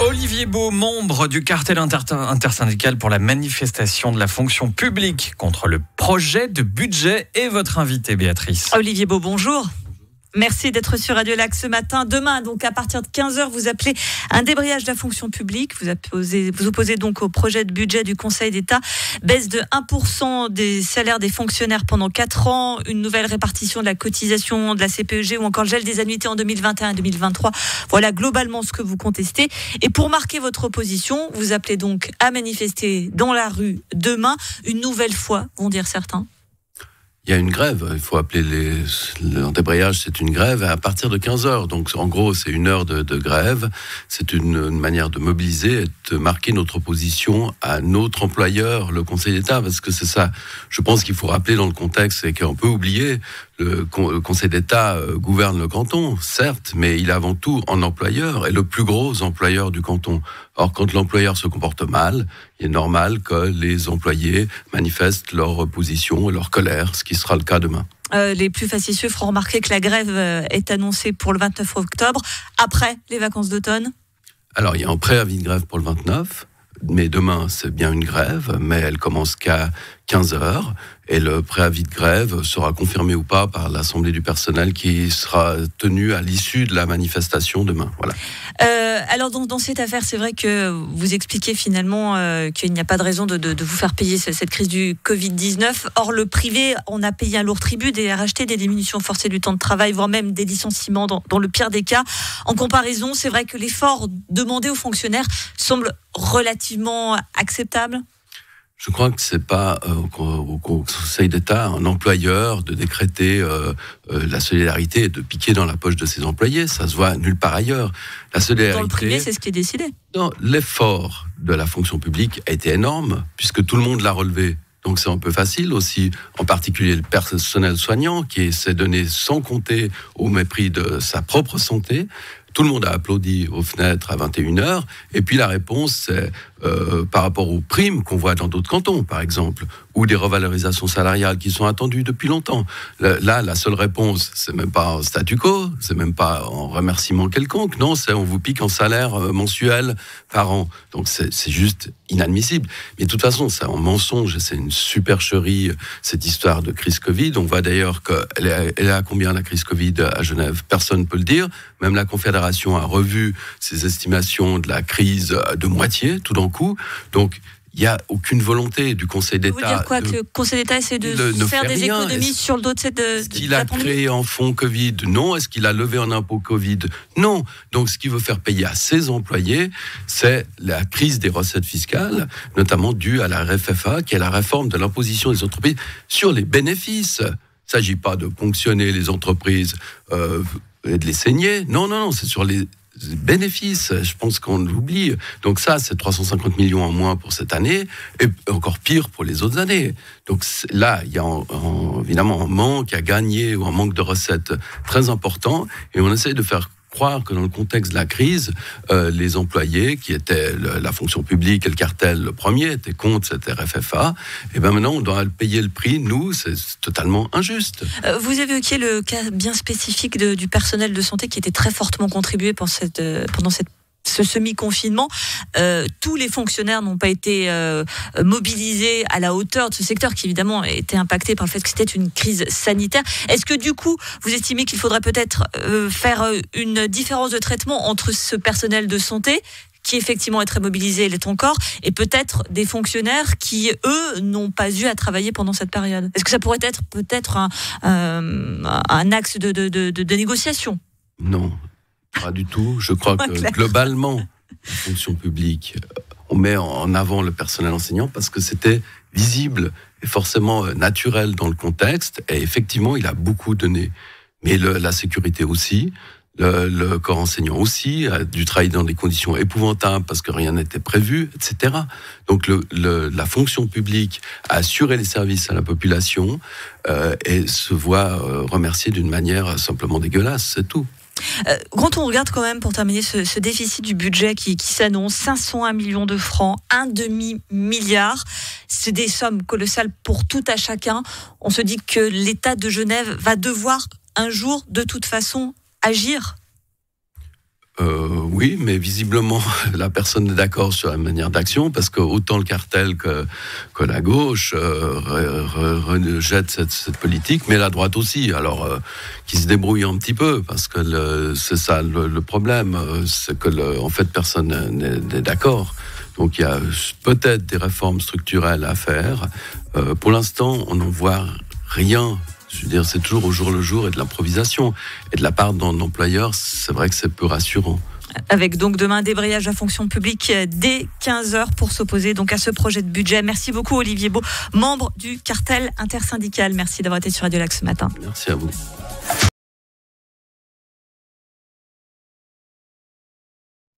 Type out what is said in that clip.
Olivier Beau, membre du cartel intersyndical pour la manifestation de la fonction publique contre le projet de budget, est votre invité, Béatrice. Olivier Beau, bonjour. Merci d'être sur Radio Lac ce matin. Demain, donc à partir de 15h, vous appelez un débrayage de la fonction publique. Vous, opposez, vous opposez donc au projet de budget du Conseil d'État. Baisse de 1% des salaires des fonctionnaires pendant 4 ans, une nouvelle répartition de la cotisation de la CPEG ou encore gel des annuités en 2021 et 2023. Voilà globalement ce que vous contestez. Et pour marquer votre opposition, vous appelez donc à manifester dans la rue demain, une nouvelle fois, vont dire certains il y a une grève. Il faut appeler les, le débrayage, c'est une grève à partir de 15 heures. Donc, en gros, c'est une heure de, grève. C'est une, une, manière de mobiliser et de marquer notre opposition à notre employeur, le Conseil d'État, parce que c'est ça. Je pense qu'il faut rappeler dans le contexte et qu'on peut oublier le, Conseil d'État euh, gouverne le canton, certes, mais il est avant tout un employeur et le plus gros employeur du canton. Or, quand l'employeur se comporte mal, il est normal que les employés manifestent leur opposition et leur colère, ce qui sera le cas demain. Euh, les plus facétieux feront remarquer que la grève euh, est annoncée pour le 29 octobre, après les vacances d'automne. Alors, il y a un préavis de grève pour le 29 mais demain, c'est bien une grève, mais elle commence qu'à 15 heures et le préavis de grève sera confirmé ou pas par l'Assemblée du personnel qui sera tenue à l'issue de la manifestation demain. Voilà. Euh, alors dans, cette affaire, c'est vrai que vous expliquez finalement euh, qu'il n'y a pas de raison de, vous faire payer cette crise du Covid-19. Or, le privé, on a payé un lourd tribut et a racheté des diminutions forcées du temps de travail, voire même des licenciements dans le pire des cas. En comparaison, c'est vrai que l'effort demandé aux fonctionnaires semble relativement acceptable? Je crois que c'est pas euh, au, Conseil d'État un employeur de décréter euh, euh, la solidarité et de piquer dans la poche de ses employés. Ça se voit nulle part ailleurs. La solidarité. Dans le privé, c'est ce qui est décidé. Non, l'effort de la fonction publique a été énorme puisque tout le monde l'a relevé. Donc c'est un peu facile aussi, en particulier le personnel soignant qui s'est donné sans compter au mépris de sa propre santé. Tout le monde a applaudi aux fenêtres à 21h. Et puis la réponse, c'est euh, par rapport aux primes qu'on voit dans d'autres cantons, par exemple, ou des revalorisations salariales qui sont attendues depuis longtemps. Là, la seule réponse, c'est même pas un statu quo, c'est même pas en remerciement quelconque, non, c'est on vous pique en salaire euh, mensuel par an. Donc c'est juste inadmissible. Mais de toute façon, c'est un mensonge, c'est une supercherie, cette histoire de crise Covid. On voit d'ailleurs qu'elle est, elle est à combien la crise Covid à Genève? Personne ne peut le dire. Même la Confédération a revu ses estimations de la crise de moitié, tout d'un coup. Donc, il n'y a aucune volonté du Conseil d'État. Vous dire quoi Que le Conseil d'État essaie de, faire, des économies sur le dos de cette. Est-ce qu'il a créé en fonds Covid? Non. Est-ce qu'il a levé en impôt Covid? Non. Donc, ce qu'il veut faire payer à ses employés, c'est la crise des recettes fiscales, notamment due à la RFFA, qui est la réforme de l'imposition des entreprises sur les bénéfices. Il ne s'agit pas de ponctionner les entreprises euh, de les saigner. Non, non, non, c'est sur les bénéfices. Je pense qu'on l'oublie. Donc ça, c'est 350 millions en moins pour cette année, et encore pire pour les autres années. Donc là, il y a évidemment un manque à gagner ou un manque de recettes très important, et on essaie de faire croire que dans le contexte de la crise, euh, les employés, qui étaient la fonction publique et le cartel le premier, étaient contre cette RFFA. Et bien maintenant, on doit payer le prix. Nous, c'est totalement injuste. Euh, vous évoquiez le cas bien spécifique du personnel de santé qui était très fortement contribué pendant cette, euh, pendant cette ce semi-confinement, euh, tous les fonctionnaires n'ont pas été euh, mobilisés à la hauteur de ce secteur qui évidemment était impacté par le fait que c'était une crise sanitaire. Est-ce que du coup, vous estimez qu'il faudrait peut-être euh, faire une différence de traitement entre ce personnel de santé qui effectivement est très mobilisé et l'est encore, et peut-être des fonctionnaires qui, eux, n'ont pas eu à travailler pendant cette période? Est-ce que ça pourrait être peut-être un, axe de négociation? Non, pas du tout. Je crois que globalement, la fonction publique, on met en avant le personnel enseignant parce que c'était visible et forcément euh, naturel dans le contexte. Et effectivement, il a beaucoup donné. Mais la sécurité aussi, le, corps enseignant aussi a dû travailler dans des conditions épouvantables parce que rien n'était prévu, etc. Donc le, la fonction publique a assuré les services à la population euh, et se voit euh, remercier d'une manière simplement dégueulasse, c'est tout. Euh, quand on regarde quand même, pour terminer, ce, déficit du budget qui, s'annonce, 501 millions de francs, un demi-milliard, c'est des sommes colossales pour tout à chacun. On se dit que l'État de Genève va devoir un jour, de toute façon, agir euh, oui, mais visiblement, la personne est d'accord sur la manière d'action parce que autant le cartel que, la gauche euh, cette, politique, mais la droite aussi. Alors, euh, qui se débrouille un petit peu parce que c'est ça le, problème, c'est que en fait personne n'est d'accord. Donc il y a peut-être des réformes structurelles à faire. pour l'instant, on n'en voit rien je veux dire, c'est toujours au jour le jour et de l'improvisation. Et de la part d'un employeur, c'est vrai que c'est peu rassurant. Avec donc demain débrayage à fonction publique dès 15h pour s'opposer donc à ce projet de budget. Merci beaucoup Olivier Beau, membre du cartel intersyndical. Merci d'avoir été sur Radio Lac ce matin. Merci à vous.